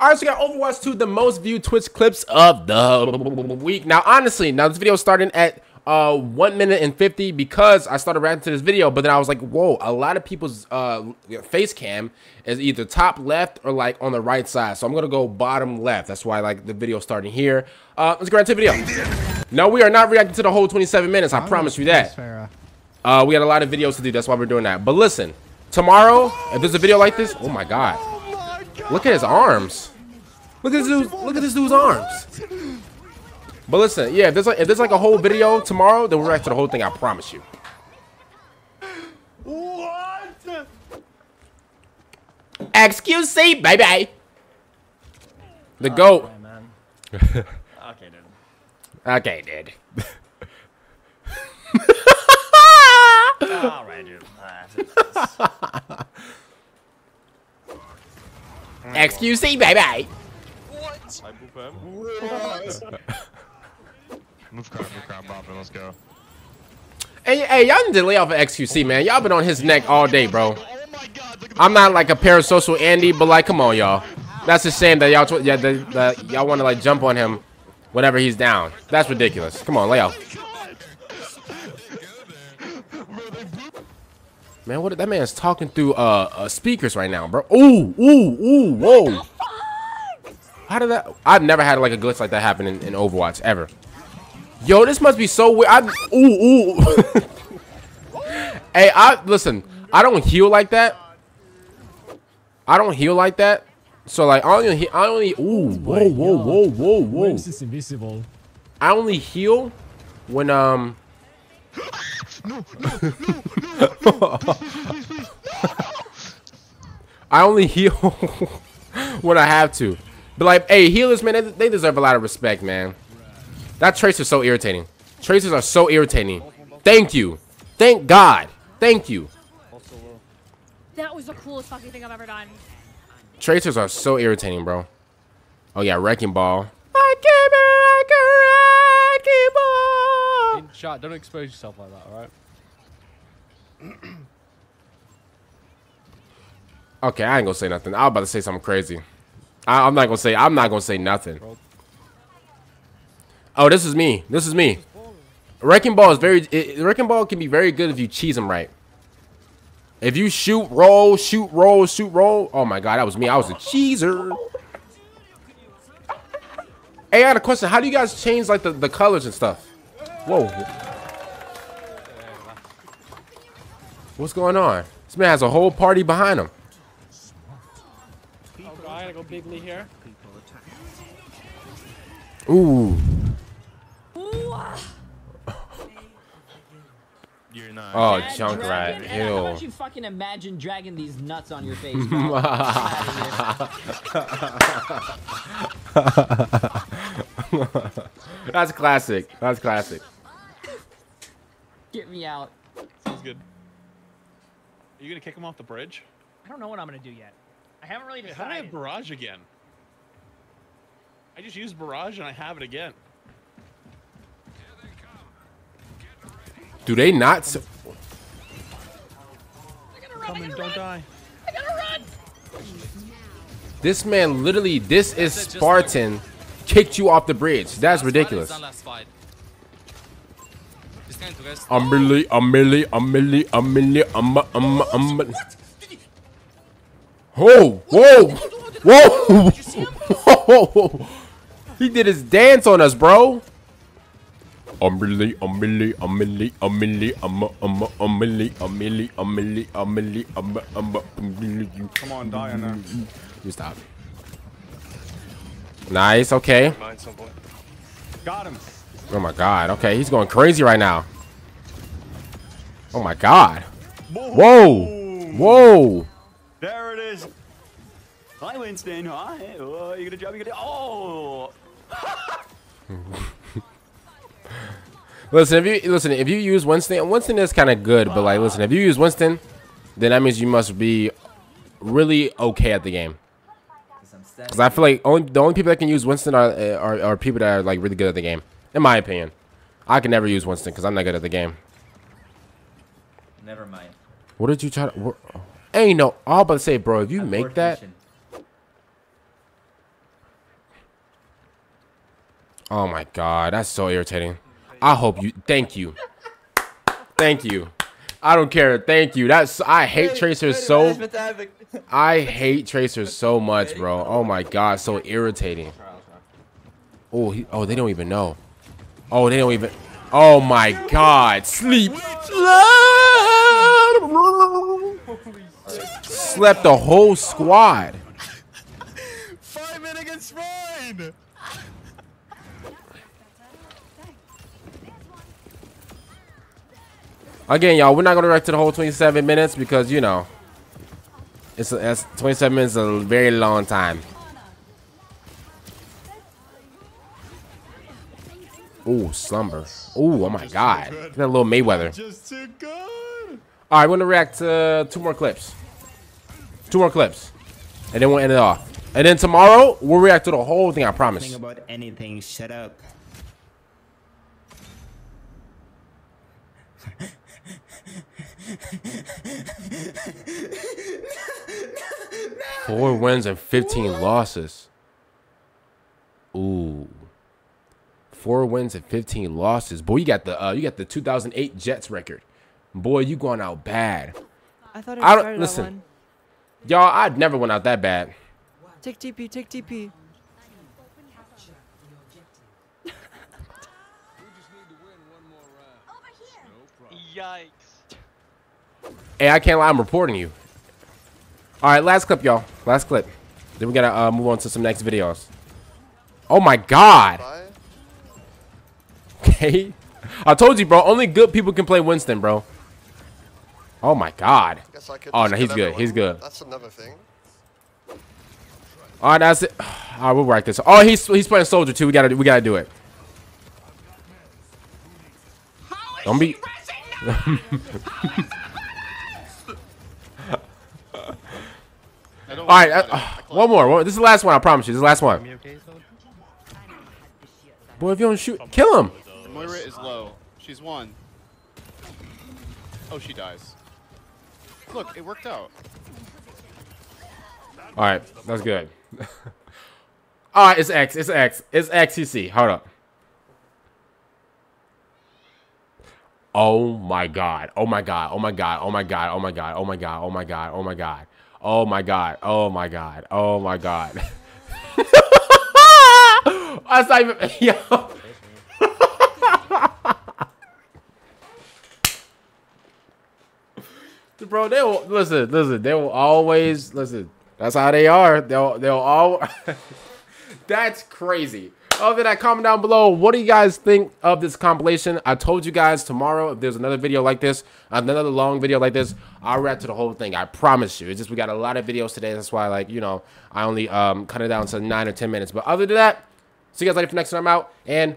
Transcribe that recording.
All right, so we got Overwatch 2, the most viewed Twitch clips of the week. Now, honestly, now this video is starting at uh, 1 minute and 50 because I started reacting to this video, but then I was like, whoa, a lot of people's uh, face cam is either top left or like on the right side. So I'm going to go bottom left. That's why like the video starting here. Uh, let's go right to the video. No, we are not reacting to the whole 27 minutes. I promise you that. Uh, we got a lot of videos to do. That's why we're doing that. But listen, tomorrow, if there's a video like this, oh my God. Look at his arms. Look at this dude. Look at this dude's arms. But listen, yeah, if there's like if there's like a whole video tomorrow, then we're react to the whole thing. I promise you. What? Excuse me, baby. The goat. okay, dude. Okay, dude. All right, dude. Excuse me, baby. I boop him. Move crowd, move crowd, Bob, let's go. Hey, hey, y'all need to lay off of XQC, man. Y'all been on his neck all day, bro. I'm not like a parasocial Andy, but like, come on, y'all. That's a shame that y'all yeah, that y'all want to like jump on him whenever he's down. That's ridiculous. Come on, lay off. Man, what that man's talking through uh, uh speakers right now, bro. Ooh, ooh, ooh, whoa. How did that? I've never had like a glitch like that happen in, in Overwatch ever. Yo, this must be so weird. I, ooh, ooh. hey, I listen. I don't heal like that. I don't heal like that. So like, I only, I only. Ooh, whoa, whoa, whoa, whoa, whoa. This is invisible. I only heal when um. No, no, no, no, I only heal when I have to. But like, hey, healers, man, they, they deserve a lot of respect, man. That Tracer's so irritating. Tracers are so irritating. Thank you. Thank God. Thank you. That was the coolest fucking thing I've ever done. Tracers are so irritating, bro. Oh yeah, wrecking ball. I came like a wrecking ball. In shot, don't expose yourself like that, alright? Okay, I ain't gonna say nothing. I was about to say something crazy. I, I'm not gonna say. I'm not gonna say nothing. Oh, this is me. This is me. Wrecking ball is very. It, wrecking ball can be very good if you cheese them right. If you shoot, roll, shoot, roll, shoot, roll. Oh my god, that was me. I was a cheeser. Hey, I got a question. How do you guys change like the, the colors and stuff? Whoa. What's going on? This man has a whole party behind him. Oh, I gotta go bigly here. Ooh. You're not. Oh, Mad Junkrat dragon. And How about you fucking imagine dragging these nuts on your face? bro? That's classic. That's classic. Get me out. Sounds good. Are you gonna kick him off the bridge? I don't know what I'm gonna do yet. I haven't really Wait, how do I have decided. barrage again? I just used barrage and I have it again. Do they not? s- Coming, don't die. This man literally, this is Spartan, kicked you off the bridge. That's ridiculous kind to rest. I'm really, I'm really, I'm whoa, whoa, whoa, he did his dance on us, bro. I'm really, Amili, Amma, Amma, I'm really, Amili, Amma, Amma. Come on, Diana. You stop. Nice. Okay. Got him. Oh my god. Okay, he's going crazy right now. Oh my god. Whoa! Whoa! There it is. Hi, Winston. Hi. Oh, you gonna jump? You gonna? Oh. Listen, if you listen, if you use Winston, Winston is kind of good, but like, listen, if you use Winston, then that means you must be really okay at the game. Because I feel like only the only people that can use Winston are, are are people that are like really good at the game, in my opinion. I can never use Winston because I'm not good at the game. Never mind. What did you try to... What, ain't no... All but say, bro, if you Abort make that... Mission. Oh my god, that's so irritating. I hope you... Thank you. Thank you. I don't care. Thank you. That's I hate tracers so. I hate tracers so much, bro. Oh my god, so irritating. Oh, he, oh, they don't even know. Oh, they don't even. Oh my god, sleep. Slept the whole squad. Five minutes against mine. Again, y'all, we're not gonna react to the whole 27 minutes because you know, it's, a, it's 27 minutes is a very long time. Ooh, slumber. Ooh, oh my god, that little Mayweather. Just too good. All right, we're gonna react to two more clips. Two more clips, and then we'll end it off. And then tomorrow we'll react to the whole thing. I promise. Think about anything. Shut up. Four wins and 15 losses. Ooh. Four wins and 15 losses. Boy, you got the uh, you got the 2008 Jets record. Boy, you going out bad. I thought I I don't- listen. Y'all, I'd never went out that bad. Take TP, take TP. Yikes. Hey, I can't lie, I'm reporting you. All right, last clip, y'all. Last clip. Then we gotta uh, move on to some next videos. Oh my god. Okay. I told you, bro. Only good people can play Winston, bro. Oh my god. Guess I could Oh no, he's kill good. He's good. That's another thing. All right, that's it. All right, we'll wreck this. Oh, he's he's playing soldier too. We gotta we gotta do it. Don't be. All right, uh, one more. one- This is the last one. I promise you. This is the last one. Boy, if you don't shoot, kill him. Moira is low. She's one. Oh, she dies. Look, it worked out. All right, that's good. All right, it's X. It's X. It's XQC. Hold up. Oh my god. Oh my god. Oh my god. Oh my god. Oh my god. Oh my god. Oh my god. Oh my god. Oh my god. Oh my god. Oh my god. That's not even yo. Bro, they will listen, listen, they will always listen. That's how they are. They'll they'll all That's crazy. Other than that, comment down below. What do you guys think of this compilation? I told you guys tomorrow if there's another video like this, another long video like this, I'll react to the whole thing. I promise you. It's just we got a lot of videos today. That's why, like, you know, I only um cut it down to nine or ten minutes. But other than that, see you guys later for next time I'm out and